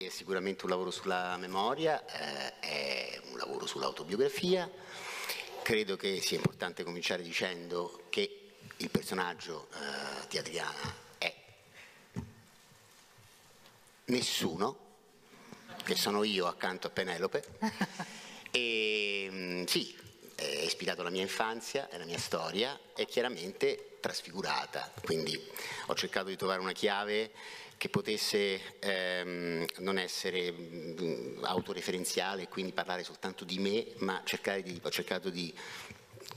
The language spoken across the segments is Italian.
È sicuramente un lavoro sulla memoria, eh, è un lavoro sull'autobiografia. Credo che sia importante cominciare dicendo che il personaggio eh, di Adriana è nessuno, che sono io accanto a Penelope. E mm, sì, è ispirato alla mia infanzia, alla mia storia e chiaramente trasfigurata. Quindi ho cercato di trovare una chiave che potesse ehm, non essere mh, mm, autoreferenziale e quindi parlare soltanto di me, ma di, ho cercato di,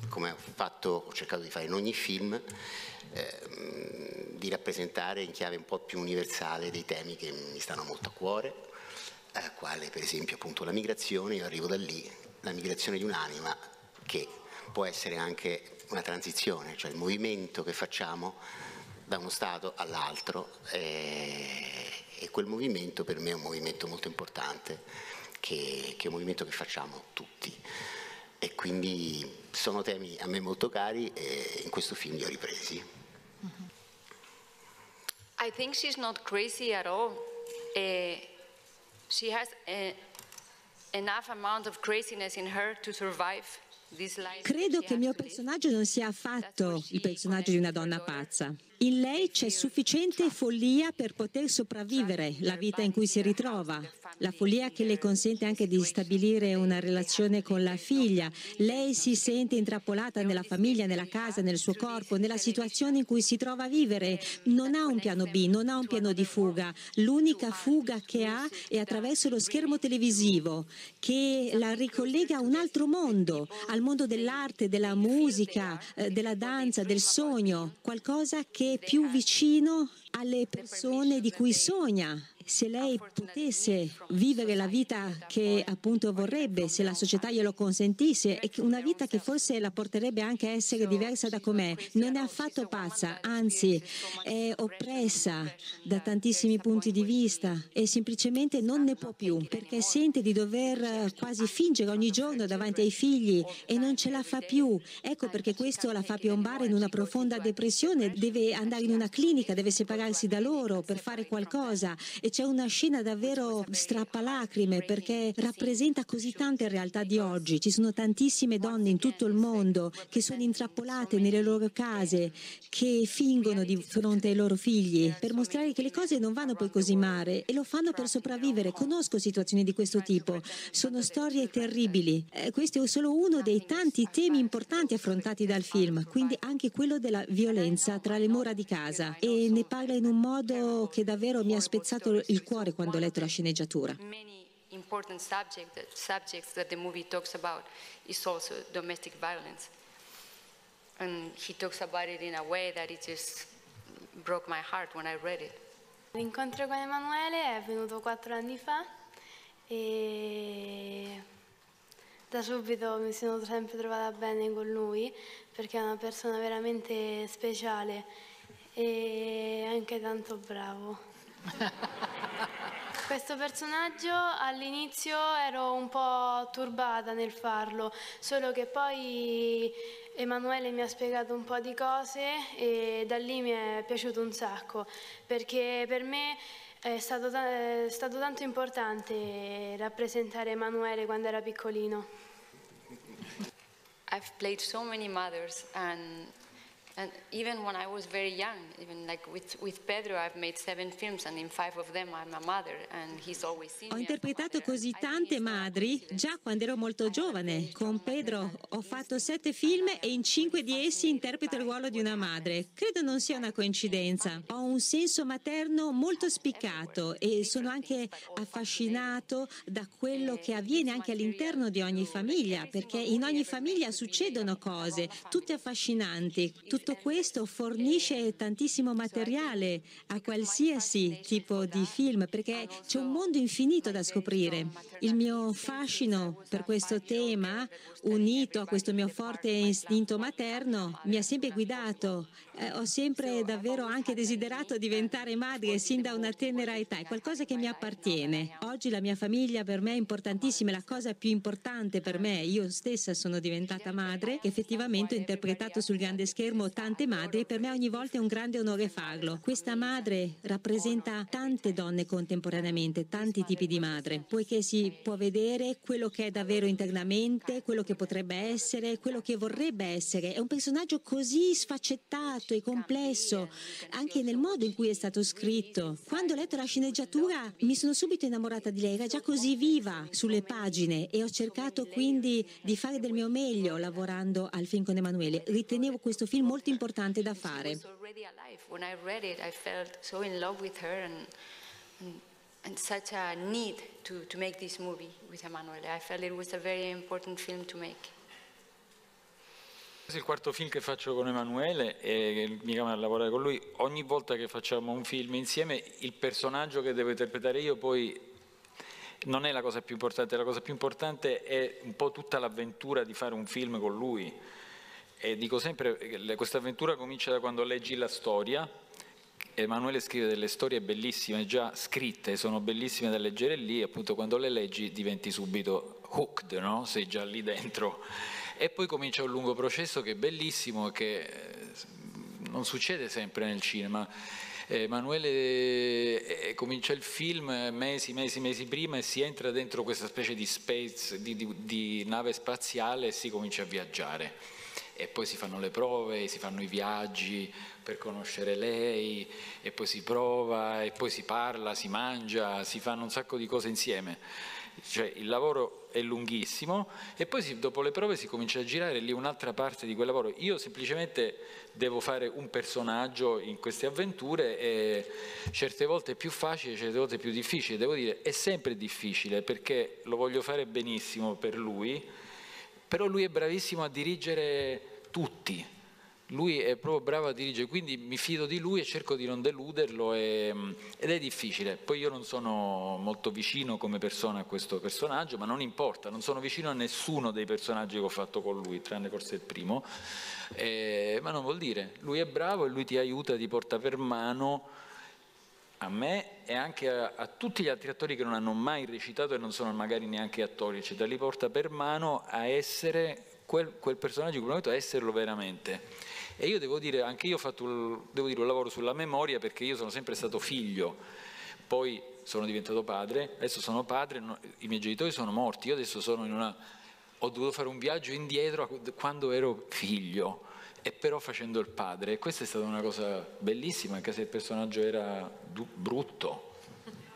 come ho, fatto, ho cercato di fare in ogni film, ehm, di rappresentare in chiave un po' più universale dei temi che mi stanno molto a cuore, eh, quale per esempio appunto la migrazione, io arrivo da lì, la migrazione di un'anima che può essere anche una transizione, cioè il movimento che facciamo da uno Stato all'altro e, e, quel movimento per me è un movimento molto importante, che, che, è un movimento che facciamo tutti e quindi sono temi a me molto cari e in questo film li ho ripresi. I think she's not crazy at all. Uh, she has a, enough amount of craziness in her to survive Credo che il mio personaggio non sia affatto il personaggio di una donna pazza. In lei c'è sufficiente follia per poter sopravvivere la vita in cui si ritrova, la follia che le consente anche di stabilire una relazione con la figlia. Lei si sente intrappolata nella famiglia, nella casa, nel suo corpo, nella situazione in cui si trova a vivere. Non ha un piano B, non ha un piano di fuga. L'unica fuga che ha è attraverso lo schermo televisivo che la ricollega a un altro mondo, al mondo dell'arte, della musica, eh, della danza, del sogno, qualcosa che più vicino alle persone di cui sogna. Se lei potesse vivere la vita che appunto vorrebbe, se la società glielo consentisse, e una vita che forse la porterebbe anche a essere diversa da com'è, non è affatto pazza, anzi è oppressa da tantissimi punti di vista e semplicemente non ne può più perché sente di dover quasi fingere ogni giorno davanti ai figli e non ce la fa più. Ecco perché questo la fa piombare in una profonda depressione, deve andare in una clinica, deve separarsi da loro per fare qualcosa e c'è una scena davvero strappalacrime perché rappresenta così tante realtà di oggi. Ci sono tantissime donne in tutto il mondo che sono intrappolate nelle loro case, che fingono di fronte ai loro figli per mostrare che le cose non vanno poi così male e lo fanno per sopravvivere. Conosco situazioni di questo tipo, sono storie terribili. Eh, questo è solo uno dei tanti temi importanti affrontati dal film, quindi anche quello della violenza tra le mura di casa e ne parla in un modo che davvero mi ha spezzato il cuore quando ho letto la sceneggiatura. L'incontro con Emanuele è avvenuto quattro anni fa e da subito mi sono sempre trovata bene con lui perché è una persona veramente speciale e anche tanto bravo. Questo personaggio all'inizio ero un po' turbata nel farlo, solo che poi Emanuele mi ha spiegato un po' di cose e da lì mi è piaciuto un sacco, perché per me è stato, è stato tanto importante rappresentare Emanuele quando era piccolino. I've played so many mothers and And even when I was very young, even like with, with Pedro, I've made seven films and in five of them I'm a mother and he's always seen Ho interpretato così tante madri già quando ero molto giovane. Con Pedro ho fatto sette film e in cinque di essi interpreto il ruolo di una madre. Credo non sia una coincidenza. Ho un senso materno molto spiccato e sono anche affascinato da quello che avviene anche all'interno di ogni famiglia, perché in ogni famiglia succedono cose, tutte affascinanti, tutte tutto questo fornisce tantissimo materiale a qualsiasi tipo di film perché c'è un mondo infinito da scoprire. Il mio fascino per questo tema, unito a questo mio forte istinto materno, mi ha sempre guidato. Eh, ho sempre davvero anche desiderato diventare madre sin da una tenera età, è qualcosa che mi appartiene. Oggi la mia famiglia per me è importantissima, è la cosa più importante per me. Io stessa sono diventata madre, che effettivamente ho interpretato sul grande schermo tante madri per me ogni volta è un grande onore farlo. Questa madre rappresenta tante donne contemporaneamente, tanti tipi di madre, poiché si può vedere quello che è davvero internamente, quello che potrebbe essere, quello che vorrebbe essere. È un personaggio così sfaccettato e complesso, anche nel modo in cui è stato scritto. Quando ho letto la sceneggiatura mi sono subito innamorata di lei, era già così viva sulle pagine e ho cercato quindi di fare del mio meglio lavorando al film con Emanuele. Ritenevo questo film molto importante da fare. and such a need to, to make this movie with Emanuele. I felt it was a very important film to make. Questo è il quarto film che faccio con Emanuele e mi chiama a lavorare con lui. Ogni volta che facciamo un film insieme, il personaggio che devo interpretare io poi non è la cosa più importante, la cosa più importante è un po' tutta l'avventura di fare un film con lui. E dico sempre che questa avventura comincia da quando leggi la storia. Emanuele scrive delle storie bellissime, già scritte, sono bellissime da leggere lì, appunto quando le leggi diventi subito hooked, no? sei già lì dentro. E poi comincia un lungo processo che è bellissimo che eh, non succede sempre nel cinema Emanuele eh, eh, comincia il film mesi, mesi, mesi prima e si entra dentro questa specie di space, di, di, di nave spaziale e si comincia a viaggiare e poi si fanno le prove, si fanno i viaggi per conoscere lei e poi si prova e poi si parla, si mangia, si fanno un sacco di cose insieme cioè il lavoro è lunghissimo e poi si, dopo le prove si comincia a girare lì un'altra parte di quel lavoro. Io semplicemente devo fare un personaggio in queste avventure e certe volte è più facile, certe volte è più difficile. Devo dire, è sempre difficile perché lo voglio fare benissimo per lui, però lui è bravissimo a dirigere tutti lui è proprio bravo a dirigere, quindi mi fido di lui e cerco di non deluderlo e, ed è difficile. Poi io non sono molto vicino come persona a questo personaggio, ma non importa, non sono vicino a nessuno dei personaggi che ho fatto con lui, tranne forse il primo, eh, ma non vuol dire, lui è bravo e lui ti aiuta, ti porta per mano a me e anche a, a, tutti gli altri attori che non hanno mai recitato e non sono magari neanche attori, eccetera, li porta per mano a essere quel, quel personaggio, quel momento a esserlo veramente. E io devo dire, anche io ho fatto devo dire, un lavoro sulla memoria perché io sono sempre stato figlio, poi sono diventato padre, adesso sono padre, no, i miei genitori sono morti, io adesso sono in una... ho dovuto fare un viaggio indietro quando ero figlio e però facendo il padre. Questa è stata una cosa bellissima, anche se il personaggio era brutto,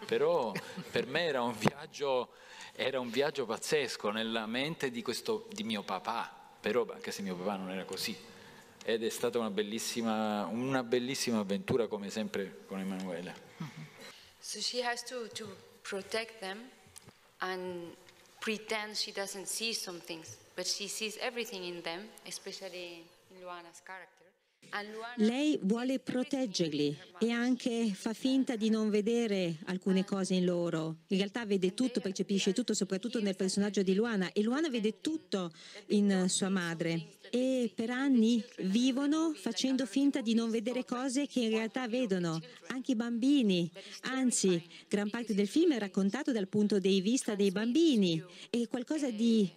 però per me era un viaggio, era un viaggio pazzesco nella mente di, questo, di mio papà, però anche se mio papà non era così ed è stata una bellissima, una bellissima avventura come sempre con Emanuele. So she has to, to protect them and pretend she doesn't see some things, but she sees everything in them, especially in Luana's character. Lei vuole proteggerli e anche fa finta di non vedere alcune cose in loro. In realtà vede tutto, percepisce tutto, soprattutto nel personaggio di Luana. E Luana vede tutto in sua madre. E per anni vivono facendo finta di non vedere cose che in realtà vedono, anche i bambini. Anzi, gran parte del film è raccontato dal punto di vista dei bambini. È qualcosa di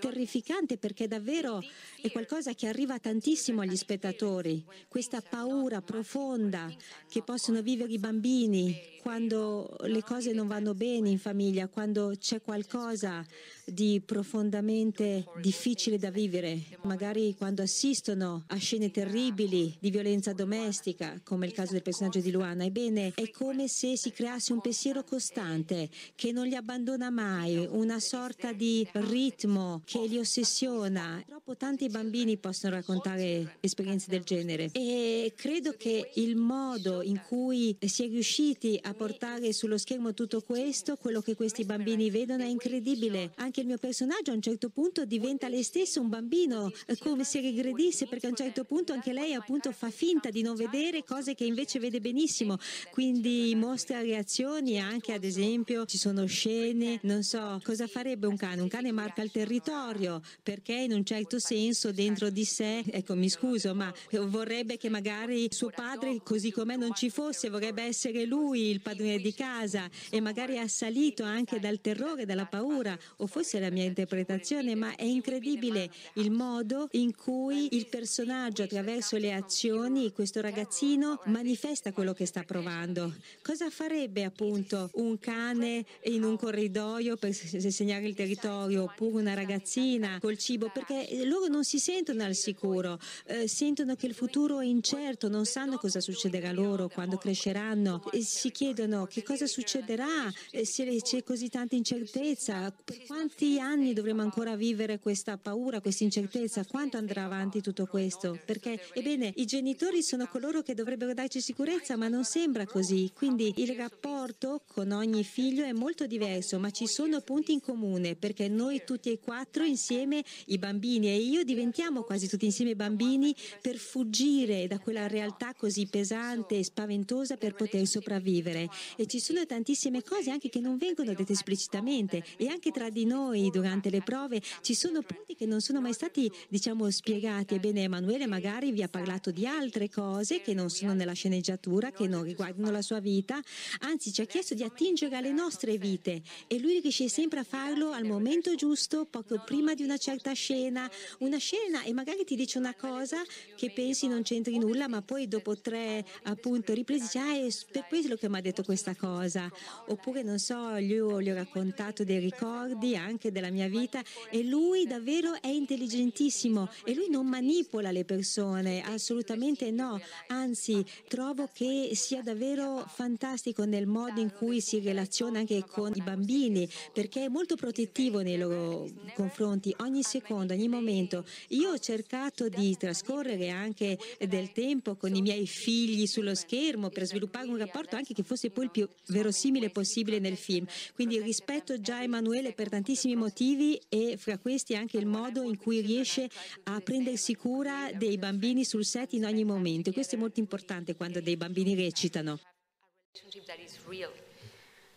terrificante perché davvero è qualcosa che arriva tantissimo agli spettatori, questa paura profonda che possono vivere i bambini quando le cose non vanno bene in famiglia, quando c'è qualcosa di profondamente difficile da vivere, magari quando assistono a scene terribili di violenza domestica, come il caso del personaggio di Luana. Ebbene, è come se si creasse un pensiero costante che non li abbandona mai, una sorta di ritmo che li ossessiona. Purtroppo tanti bambini possono raccontare esperienze del genere e credo che il modo in cui si è riusciti a portare sullo schermo tutto questo, quello che questi bambini vedono è incredibile. Anche il mio personaggio a un certo punto diventa lei stessa un bambino, eh, come se regredisse, perché a un certo punto anche lei appunto fa finta di non vedere cose che invece vede benissimo, quindi mostra reazioni anche ad esempio ci sono scene, non so cosa farebbe un cane, un cane marca il territorio perché in un certo senso dentro di sé, ecco mi scuso, ma vorrebbe che magari suo padre così com'è non ci fosse, vorrebbe essere lui il padrone di casa e magari assalito anche dal terrore, dalla paura, o forse la mia interpretazione, ma è incredibile il modo in cui il personaggio attraverso le azioni, questo ragazzino manifesta quello che sta provando. Cosa farebbe appunto un cane in un corridoio per segnare il territorio oppure una ragazzina col cibo? Perché loro non si sentono al sicuro, eh, sentono che il futuro è incerto, non sanno cosa succederà loro quando cresceranno e si chiedono che cosa succederà eh, se c'è così tanta incertezza, per quanti anni dovremo ancora vivere questa paura, questa incertezza, quanto andrà avanti tutto questo? Perché, ebbene, i genitori sono coloro che dovrebbero darci sicurezza, ma non sembra così. Quindi il rapporto con ogni figlio è molto diverso, ma ci sono punti in comune, perché noi tutti e quattro insieme, i bambini e io, diventiamo quasi tutti insieme bambini per fuggire da quella realtà così pesante e spaventosa per poter sopravvivere. E ci sono tantissime cose anche che non vengono dette esplicitamente. E anche tra di noi durante le prove ci sono punti che non sono mai stati, diciamo, spiegati. Ebbene, Emanuele magari vi ha parlato di altre cose che non sono nella sceneggiatura, che non riguardano la sua vita, anzi ci ha chiesto di attingere alle nostre vite. E lui riesce sempre a farlo al momento giusto, poco prima di una certa scena, una scena e magari ti dice una cosa che pensi non c'entri nulla, ma poi dopo tre appunto ripresi dici ah è per quello che mi ha detto questa cosa, oppure non so, io gli ho raccontato dei ricordi anche della mia vita e lui davvero è intelligentissimo e lui non manipola le persone, assolutamente no, anzi trovo che sia davvero fantastico nel modo in cui si relaziona anche con i bambini perché è molto protettivo nei loro confronti ogni secondo, ogni momento. Io ho cercato di trascorrere anche del tempo con i miei figli sullo schermo per sviluppare un rapporto anche che fosse poi il più verosimile possibile nel film. Quindi rispetto già Emanuele per tantissimi motivi e fra questi anche il modo in cui riesce a prendersi cura dei bambini sul set in ogni momento. Questo è molto importante quando dei bambini recitano.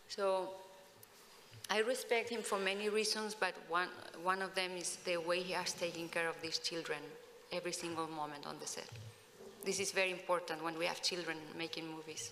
So I respect him for many reasons, but one, one of them is the way he has taken care of these children every single moment on the set. This is very important when we have children making movies.